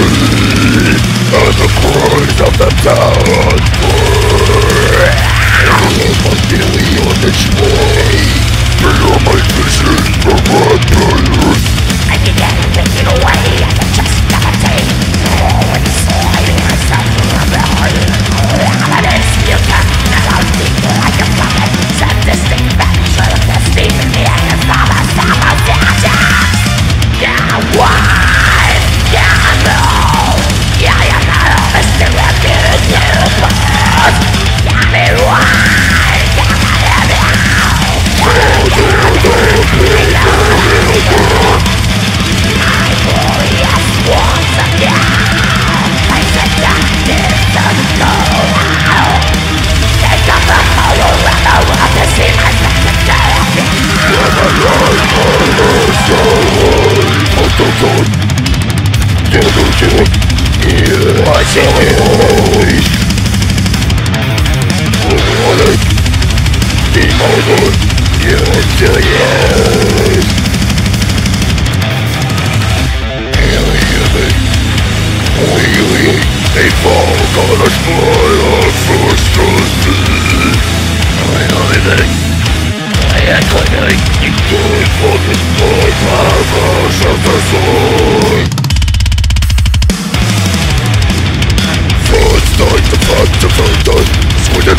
as the cries of the town Demon, you do it!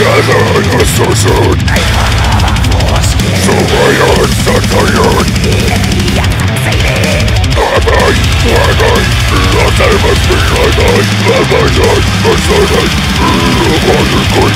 Together in a solution So I am the tired must be like I am I not excited? A wonder good